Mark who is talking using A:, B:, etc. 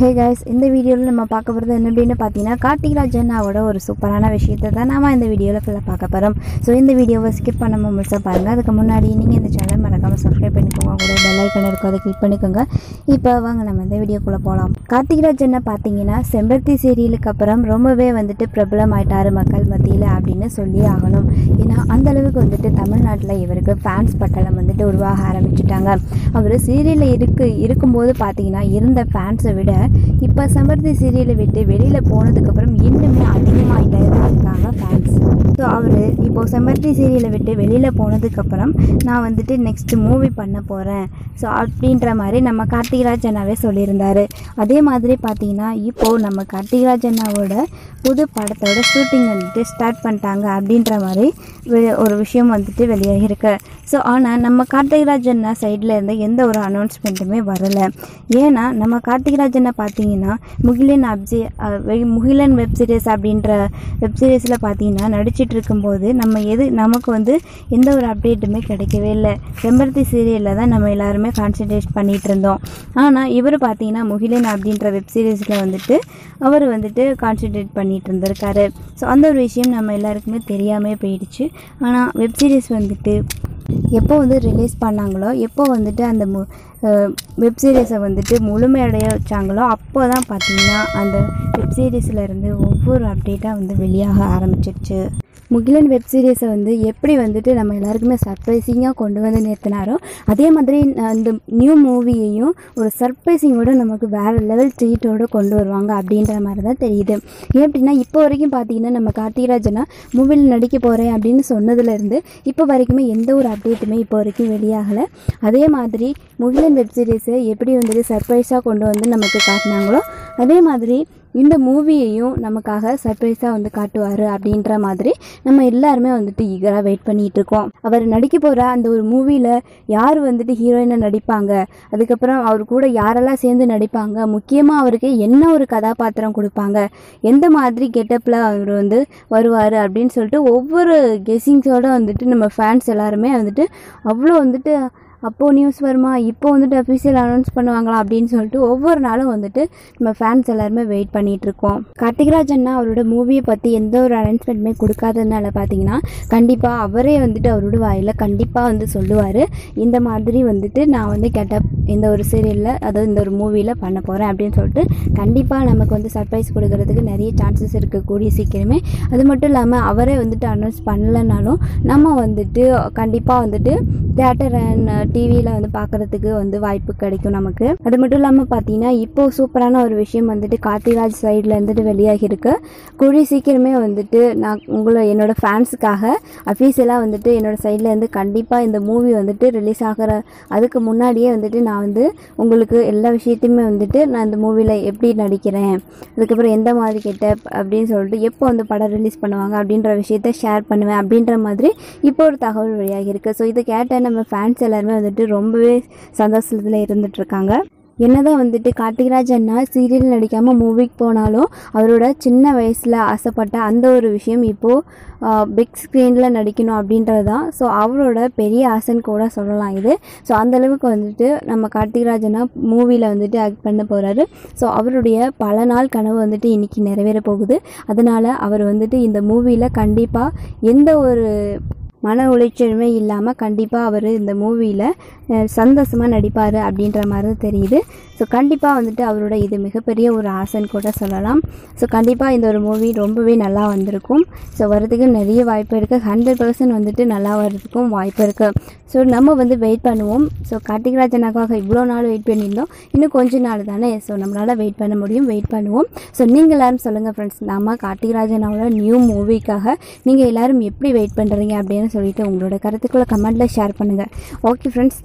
A: Hey guys இந்த வீடியோவில் நம்ம பார்க்க போகிறது என்ன அப்படின்னு பார்த்தீங்கன்னா கார்த்திக் ராஜனாவோட ஒரு சூப்பரான விஷயத்தை தான் நாம இந்த வீடியோவில் ஃபுல்லாக பார்க்க போகிறோம் ஸோ இந்த வீடியோவை ஸ்கிப் பண்ணாமல் முழுசாக பாருங்கள் அதுக்கு முன்னாடி நீங்கள் இந்த சேனல் மறக்காமல் சப்ஸ்கிரைப் பண்ணிக்கோங்க. கூட பெல் ஐக்கன் இருக்கும் அதை கிளிக் பண்ணிக்கோங்க. இப்போ வாங்க நம்ம இந்த வீடியோக்குள்ளே போகலாம் கார்த்திக் ராஜனை பார்த்தீங்கன்னா செம்பருத்தி சீரியலுக்கு அப்புறம் ரொம்பவே வந்துட்டு பிரபலம் ஆயிட்டாரு மக்கள் மத்தியில் அப்படின்னு சொல்லி ஆகணும். ஏன்னா அந்த அளவுக்கு வந்துட்டு தமிழ்நாட்டில் இவருக்கு ஃபேன்ஸ் பட்டலம் சொல்லிட்டு உருவாக ஆரம்பிச்சிட்டாங்க. அவர் சீரியலில் இருக்கு இருக்கும்போது பார்த்தீங்கன்னா இருந்த ஃபேன்ஸை விட இப்போ சமர்த்தி சீரியலை விட்டு வெளியில் போனதுக்கப்புறம் இன்னுமே அதிகமாகிட்டே தான் இருக்காங்க ஃபேன்ஸ் ஸோ அவர் இப்போது செம்பருத்தி சீரியலை விட்டு வெளியில் போனதுக்கப்புறம் நான் வந்துட்டு நெக்ஸ்ட் மூவி பண்ண போகிறேன் ஸோ அப்படின்ற மாதிரி நம்ம கார்த்திகராஜ் அண்ணாவே சொல்லியிருந்தார். அதே மாதிரி பார்த்தீங்கன்னா இப்போது நம்ம கார்த்திகராஜ் அண்ணாவோட புது படத்தோட ஷூட்டிங் வந்துட்டு ஸ்டார்ட் பண்ணிட்டாங்க அப்படின்ற மாதிரி ஒரு விஷயம் வந்துட்டு வெளியாகிருக்கு ஸோ ஆனால் நம்ம கார்த்திகராஜ் அண்ணா சைடில் இருந்து எந்த ஒரு அனௌன்ஸ்மெண்ட்டுமே வரலை. ஏன்னா நம்ம கார்த்திகராஜ் அண்ணா பார்த்தீங்கன்னா முகிலன் அப்சி வெ- முகிலன் வெப் சீரிஸ் அப்படின்ற வெப் சீரிஸில் பார்த்தீங்கன்னா நடிச்சிட்டு இருக்கும்போது நம்ம எது நமக்கு வந்து எந்த ஒரு அப்டேட்டுமே கிடைக்கவே இல்லை. செம்பருத்தி சீரியலில் தான் நம்ம எல்லாருமே கான்சன்ட்ரேட் பண்ணிகிட்டு இருந்தோம். ஆனால் இவர் பார்த்தீங்கன்னா முகிலன் அப்படின்ற வெப் சீரிஸில் வந்துட்டு அவர் வந்துட்டு கான்சன்ட்ரேட் பண்ணிகிட்டு இருந்திருக்காரு. ஸோ அந்த ஒரு விஷயம் நம்ம எல்லாருக்குமே தெரியாமல் போயிடுச்சு. ஆனால் வெப் சீரிஸ் வந்துட்டு எப்போ வந்து ரிலீஸ் பண்ணாங்களோ எப்போ வந்துட்டு அந்த மு வெப் சீரிஸை வந்துட்டு முழுமையடைய வச்சாங்களோ அப்போ தான் பார்த்தீங்கன்னா அந்த வெப் சீரிஸில் இருந்து ஒவ்வொரு அப்டேட்டாக வந்து வெளியாக ஆரம்பிச்சிருச்சு. முகிலன் வெப் சீரிஸை வந்து எப்படி வந்துட்டு நம்ம எல்லாருக்குமே சர்ப்ரைசிங்காக கொண்டு வந்து நிறுத்தினாரோ அதே மாதிரி அந்த இந்த நியூ மூவியையும் ஒரு சர்ப்ரைசிங்கோடு நமக்கு வேறு லெவல் ட்ரீட்டோட கொண்டு வருவாங்க அப்படின்ற மாதிரி தான் தெரியுது. ஏன் அப்படின்னா இப்போ வரைக்கும் பார்த்தீங்கன்னா நம்ம கார்த்திகராஜனா மூவியில் நடிக்க போகிறேன் அப்படின்னு சொன்னதுலேருந்து இப்போ வரைக்குமே எந்த ஒரு அப்டேட்டுமே இப்போ வரைக்கும் வெளியாகலை. அதே மாதிரி முகிலன் வெப் சீரிஸை எப்படி வந்துட்டு சர்ப்ரைஸாக கொண்டு வந்து நமக்கு காட்டினாங்களோ அதே மாதிரி இந்த மூவியையும் நமக்காக சர்ப்ரைஸாக வந்து காட்டுவார் அப்படின்ற மாதிரி நம்ம எல்லாருமே வந்துட்டு ஈகராக வெயிட் பண்ணிகிட்டு இருக்கோம். அவர் நடிக்க போகிற அந்த ஒரு மூவியில் யார் வந்துட்டு ஹீரோயினாக நடிப்பாங்க? அதுக்கப்புறம் அவர் கூட யாரெல்லாம் சேர்ந்து நடிப்பாங்க? முக்கியமாக அவருக்கு என்ன ஒரு கதாபாத்திரம் கொடுப்பாங்க? எந்த மாதிரி கெட்டப்பில் அவர் வந்து வருவார் அப்படின்னு சொல்லிட்டு ஒவ்வொரு கெஸ்ஸிங்ஸோடு வந்துட்டு நம்ம ஃபேன்ஸ் எல்லாருமே வந்துட்டு அவ்வளோ வந்துட்டு அப்போது நியூஸ் வருமா? இப்போ வந்துட்டு அஃபிஷியல் அனௌன்ஸ் பண்ணுவாங்களா அப்படின்னு சொல்லிட்டு ஒவ்வொரு நாளும் வந்துட்டு நம்ம ஃபேன்ஸ் எல்லாருமே வெயிட் பண்ணிகிட்டு இருக்கோம். கார்த்திகராஜ் அண்ணா அவரோட மூவியை பற்றி எந்த ஒரு அனௌன்ஸ்மெண்ட்டுமே கொடுக்காததுனால பார்த்தீங்கன்னா கண்டிப்பாக அவரே வந்துட்டு அவரோட வாயில் கண்டிப்பாக வந்து சொல்லுவார். இந்த மாதிரி வந்துட்டு நான் வந்து கெட்டப் இந்த ஒரு சீரியலில் அதாவது இந்த ஒரு மூவியில் பண்ண போகிறேன் அப்படின்னு சொல்லிட்டு கண்டிப்பாக நமக்கு வந்து சர்ப்ரைஸ் கொடுக்கறதுக்கு நிறைய சான்சஸ் இருக்கக்கூடிய சீக்கிரமே. அது மட்டும் இல்லாமல் அவரே வந்துட்டு அனௌன்ஸ் பண்ணலைனாலும் நம்ம வந்துட்டு கண்டிப்பாக வந்துட்டு தேட்டர் அண்ட் டிவியில் வந்து பார்க்குறதுக்கு வந்து வாய்ப்பு கிடைக்கும் நமக்கு. அது மட்டும் இல்லாமல் பார்த்தீங்கன்னா இப்போ சூப்பரான ஒரு விஷயம் வந்துட்டு கார்த்திராஜ் சைடில் இருந்துட்டு வெளியாகி இருக்கு கூடிய சீக்கிரமே வந்துட்டு நான் உங்களை என்னோடய ஃபேன்ஸுக்காக அஃபீஷியலாக வந்துட்டு என்னோட சைடில் இருந்து கண்டிப்பாக இந்த மூவி வந்துட்டு ரிலீஸ் ஆகிற அதுக்கு முன்னாடியே வந்துட்டு நான் வந்து உங்களுக்கு எல்லா விஷயத்தையுமே வந்துட்டு நான் இந்த மூவியில் எப்படி நடிக்கிறேன் அதுக்கப்புறம் எந்த மாதிரி கெட்டப் அப்படின்னு சொல்லிட்டு எப்போ வந்து படம் ரிலீஸ் பண்ணுவாங்க அப்படின்ற விஷயத்த ஷேர் பண்ணுவேன் அப்படின்ற மாதிரி இப்போ ஒரு தகவல் வெளியாகியிருக்கு. ஸோ இதை கேட்ட நம்ம ஃபேன்ஸ் எல்லாருமே வந்துட்டு ரொம்பவே சந்தோஷத்தில் இருந்துட்டு இருக்காங்க என்னதான் வந்துட்டு கார்த்திகராஜ் அண்ணா சீரியல் நடிக்காமல் மூவிக்கு போனாலும் அவரோட சின்ன வயசில் ஆசைப்பட்ட அந்த ஒரு விஷயம் இப்போது பிக் ஸ்க்ரீனில் நடிக்கணும் அப்படின்றது தான் ஸோ அவரோட பெரிய ஆசைன்னு கூட சொல்லலாம் இது. ஸோ அந்தளவுக்கு வந்துட்டு நம்ம கார்த்திகராஜ் அண்ணா மூவியில் வந்துட்டு ஆக்ட் பண்ண போகிறாரு ஸோ அவருடைய பல நாள் கனவு வந்துட்டு இன்றைக்கி நிறைவேற போகுது. அதனால் அவர் வந்துட்டு இந்த மூவியில் கண்டிப்பாக எந்த ஒரு மன உளைச்சலுமே இல்லாமல் கண்டிப்பாக அவர் இந்த மூவியில் சந்தோஷமாக நடிப்பார் அப்படின்ற மாதிரி தான் தெரியுது. ஸோ கண்டிப்பாக வந்துட்டு அவரோட இது மிகப்பெரிய ஒரு ஆசைன்னு கூட சொல்லலாம். ஸோ கண்டிப்பாக இந்த ஒரு மூவி ரொம்பவே நல்லா வந்திருக்கும். ஸோ வரதுக்கு நிறைய வாய்ப்பு இருக்குது ஹண்ட்ரட் பர்சன்ட் வந்துட்டு நல்லா வர்றதுக்கும் வாய்ப்பு இருக்குது ஸோ நம்ம வந்து வெயிட் பண்ணுவோம். ஸோ கார்த்திகராஜனுக்காக இவ்வளோ நாள் வெயிட் பண்ணியிருந்தோம். இன்னும் கொஞ்ச நாள் தானே? ஸோ நம்மளால் வெயிட் பண்ண முடியும். வெயிட் பண்ணுவோம். ஸோ நீங்கள் எல்லாரும் சொல்லுங்கள் ஃப்ரெண்ட்ஸ் நம்ம கார்த்திகராஜனோட நியூ மூவிக்காக நீங்கள் எல்லாரும் எப்படி வெயிட் பண்ணுறீங்க அப்படின்னு சொல்லிட்டு உங்களோட கருத்துக்களை கமெண்ட்டில் ஷேர் பண்ணுங்கள் ஓகே ஃப்ரெண்ட்ஸ்